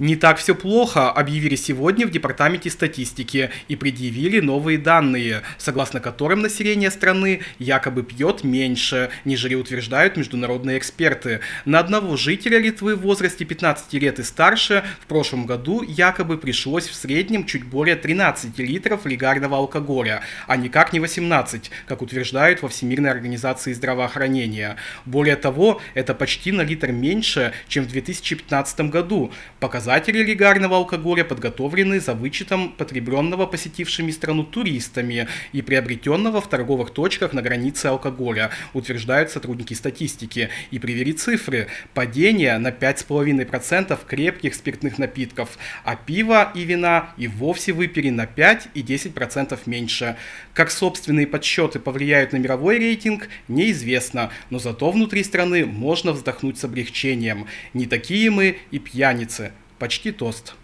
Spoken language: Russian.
Не так все плохо, объявили сегодня в Департаменте статистики и предъявили новые данные, согласно которым население страны якобы пьет меньше, нежели утверждают международные эксперты. На одного жителя Литвы в возрасте 15 лет и старше в прошлом году якобы пришлось в среднем чуть более 13 литров легарного алкоголя, а никак не 18, как утверждают во Всемирной организации здравоохранения. Более того, это почти на литр меньше, чем в 2015 году, показывает Показатели легарного алкоголя подготовлены за вычетом потребленного посетившими страну туристами и приобретенного в торговых точках на границе алкоголя, утверждают сотрудники статистики. И привели цифры. Падение на 5,5% крепких спиртных напитков, а пива и вина и вовсе выпили на 5 и 10% меньше. Как собственные подсчеты повлияют на мировой рейтинг, неизвестно, но зато внутри страны можно вздохнуть с облегчением. Не такие мы и пьяницы почти тост.